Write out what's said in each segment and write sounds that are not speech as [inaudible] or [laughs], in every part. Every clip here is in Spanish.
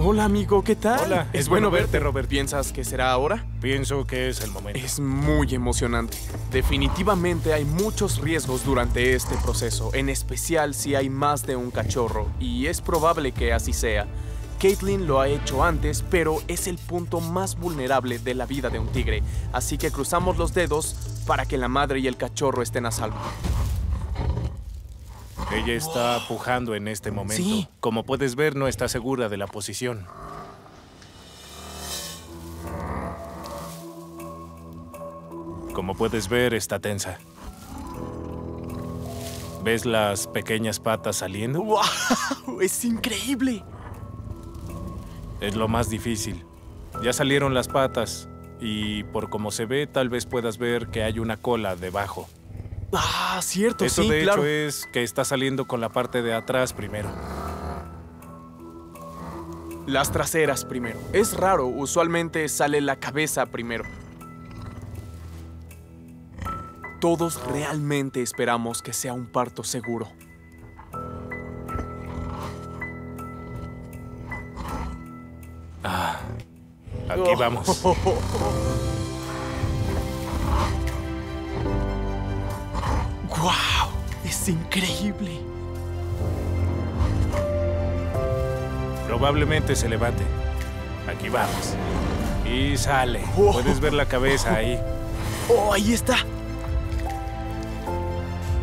Hola amigo, ¿qué tal? Hola, es, bueno verte, Robert. ¿Piensas que será ahora? Pienso que es el momento. Es muy emocionante. Definitivamente hay muchos riesgos durante este proceso, en especial si hay más de un cachorro, y es probable que así sea. Caitlin lo ha hecho antes, pero es el punto más vulnerable de la vida de un tigre, así que cruzamos los dedos para que la madre y el cachorro estén a salvo. Ella está pujando en este momento. Sí. Como puedes ver, no está segura de la posición. Como puedes ver, está tensa. ¿Ves las pequeñas patas saliendo? ¡Wow! ¡Es increíble! Es lo más difícil. Ya salieron las patas y por como se ve, tal vez puedas ver que hay una cola debajo. Ah, cierto, Eso sí, de claro. hecho es que está saliendo con la parte de atrás primero. Las traseras primero. Es raro, usualmente sale la cabeza primero. Todos realmente esperamos que sea un parto seguro. Aquí vamos. [laughs] Es increíble. Probablemente se levante. Aquí vamos. Y sale. Oh. Puedes ver la cabeza ahí. [laughs] ¡Oh, ahí está!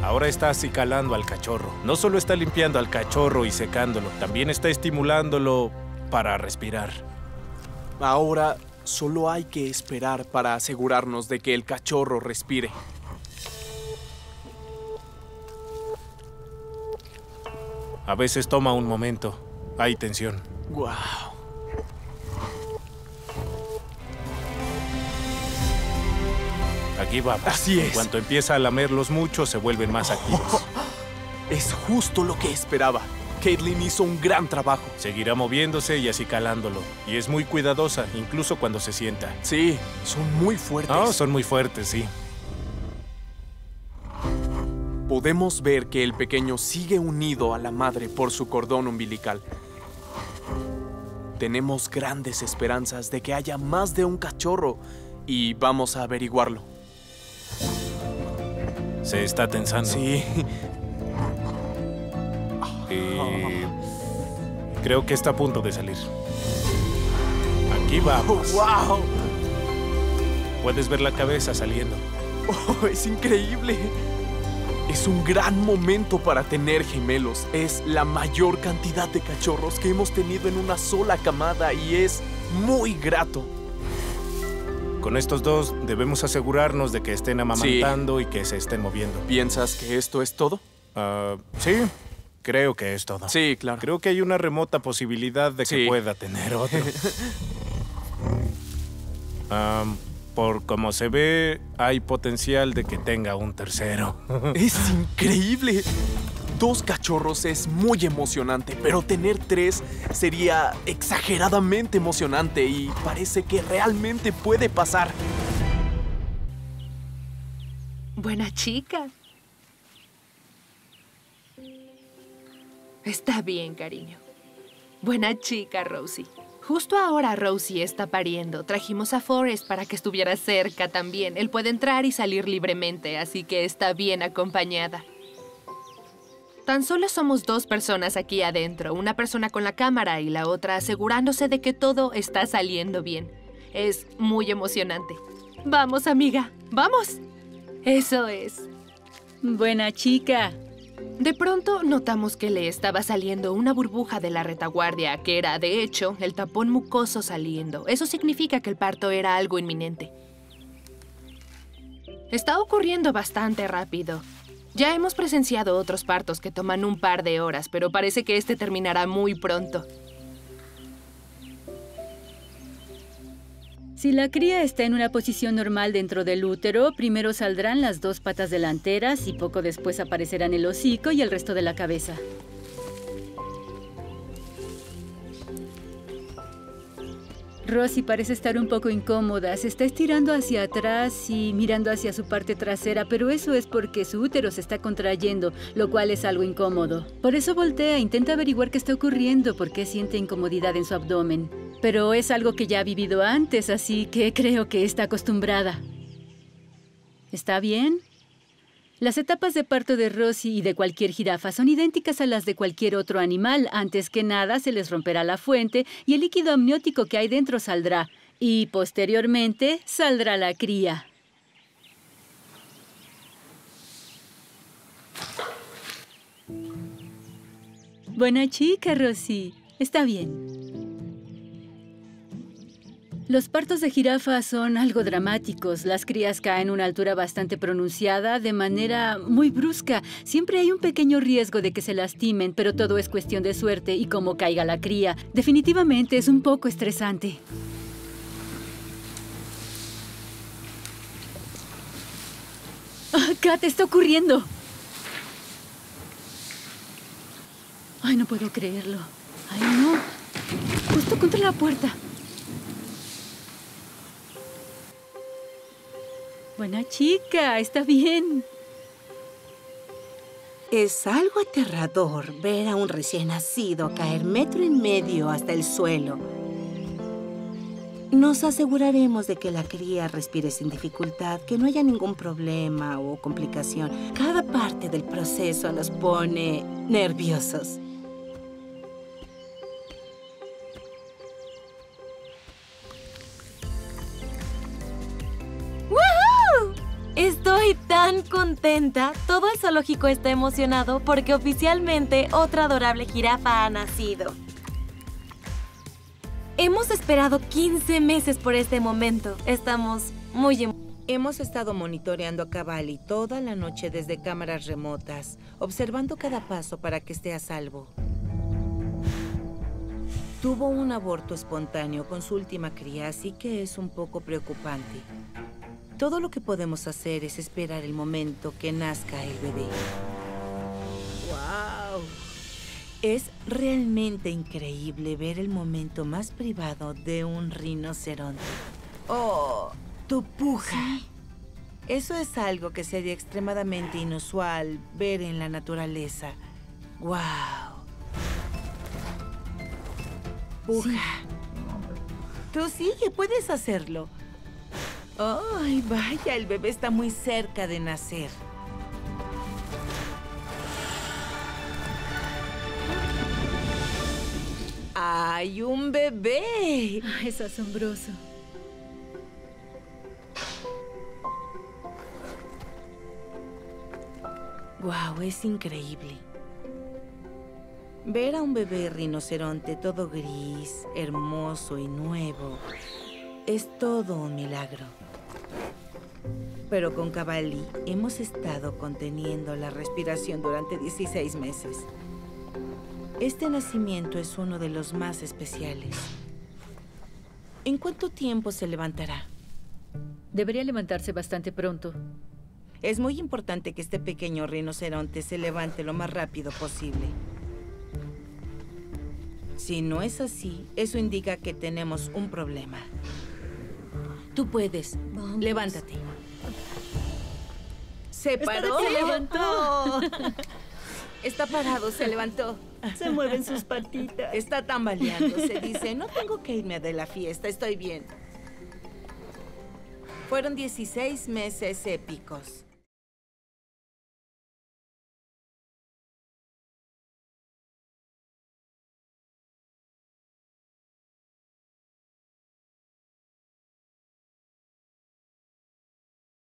Ahora está acicalando al cachorro. No solo está limpiando al cachorro y secándolo, también está estimulándolo para respirar. Ahora solo hay que esperar para asegurarnos de que el cachorro respire. A veces toma un momento. Hay tensión. ¡Guau! Aquí vamos. Así es. En cuanto empieza a lamerlos mucho, se vuelven más activos. Es justo lo que esperaba. Caitlin hizo un gran trabajo. Seguirá moviéndose y acicalándolo. Y es muy cuidadosa, incluso cuando se sienta. Sí, son muy fuertes. No, son muy fuertes, sí. Podemos ver que el pequeño sigue unido a la madre por su cordón umbilical. Tenemos grandes esperanzas de que haya más de un cachorro y vamos a averiguarlo. Se está tensando. Sí, Y creo que está a punto de salir. Aquí vamos. ¡Wow! Puedes ver la cabeza saliendo. Oh, es increíble. Es un gran momento para tener gemelos. Es la mayor cantidad de cachorros que hemos tenido en una sola camada y es muy grato. Con estos dos debemos asegurarnos de que estén amamantando y que se estén moviendo. ¿Piensas que esto es todo? Ah, sí, creo que es todo. Sí, claro. Creo que hay una remota posibilidad de que Sí. pueda tener otro. [laughs] Am, por como se ve, hay potencial de que tenga un tercero. [laughs] Es increíble. Dos cachorros es muy emocionante, pero tener tres sería exageradamente emocionante y parece que realmente puede pasar. Buena chica. Está bien, cariño. Buena chica, Rosie. Justo ahora Rosie está pariendo. Trajimos a Forrest para que estuviera cerca también. Él puede entrar y salir libremente, así que está bien acompañada. Tan solo somos dos personas aquí adentro, una persona con la cámara y la otra asegurándose de que todo está saliendo bien. Es muy emocionante. Vamos, amiga, vamos. Eso es. Buena chica. De pronto notamos que le estaba saliendo una burbuja de la retaguardia, que era, de hecho, el tapón mucoso saliendo. Eso significa que el parto era algo inminente. Está ocurriendo bastante rápido. Ya hemos presenciado otros partos que toman un par de horas, pero parece que este terminará muy pronto. Si la cría está en una posición normal dentro del útero, primero saldrán las dos patas delanteras y poco después aparecerán el hocico y el resto de la cabeza. Rosie parece estar un poco incómoda. Se está estirando hacia atrás y mirando hacia su parte trasera, pero eso es porque su útero se está contrayendo, lo cual es algo incómodo. Por eso voltea, intenta averiguar qué está ocurriendo, porque siente incomodidad en su abdomen. Pero es algo que ya ha vivido antes, así que creo que está acostumbrada. ¿Está bien? Las etapas de parto de Rosie y de cualquier jirafa son idénticas a las de cualquier otro animal. Antes que nada se les romperá la fuente y el líquido amniótico que hay dentro saldrá. Y posteriormente saldrá la cría. Buena chica, Rosie. Está bien. Los partos de jirafa son algo dramáticos. Las crías caen a una altura bastante pronunciada de manera muy brusca. Siempre hay un pequeño riesgo de que se lastimen, pero todo es cuestión de suerte y cómo caiga la cría. Definitivamente es un poco estresante. Ah, Kat, está ocurriendo! Ay, no puedo creerlo. Ay, no. Justo contra la puerta. Buena chica, está bien. Es algo aterrador ver a un recién nacido caer metro y medio hasta el suelo. Nos aseguraremos de que la cría respire sin dificultad, que no haya ningún problema o complicación. Cada parte del proceso nos pone nerviosos. Estoy tan contenta. Todo el zoológico está emocionado porque oficialmente otra adorable jirafa ha nacido. Hemos esperado 15 meses por este momento. Estamos muy emocionados. Hemos estado monitoreando a Cavalli toda la noche desde cámaras remotas, observando cada paso para que esté a salvo. Tuvo un aborto espontáneo con su última cría, así que es un poco preocupante. Todo lo que podemos hacer es esperar el momento que nazca el bebé. ¡Wow! Es realmente increíble ver el momento más privado de un rinoceronte. ¡Oh! ¡Tu puja! Eso es algo que sería extremadamente inusual ver en la naturaleza. ¡Wow! Puja. Tú sigue, puedes hacerlo. ¡Ay, vaya! El bebé está muy cerca de nacer. ¡Hay un bebé! Es asombroso. ¡Wow! Es increíble. Ver a un bebé rinoceronte todo gris, hermoso y nuevo es todo un milagro. Pero con Cavalli hemos estado conteniendo la respiración durante 16 meses. Este nacimiento es uno de los más especiales. ¿En cuánto tiempo se levantará? Debería levantarse bastante pronto. Es muy importante que este pequeño rinoceronte se levante lo más rápido posible. Si no es así, eso indica que tenemos un problema. Tú puedes. Levántate. ¿Se paró? Se levantó. [laughs] Está parado, se levantó. Se mueven sus patitas. Está tambaleando. Se dice, no tengo que irme de la fiesta, estoy bien. Fueron 16 meses épicos.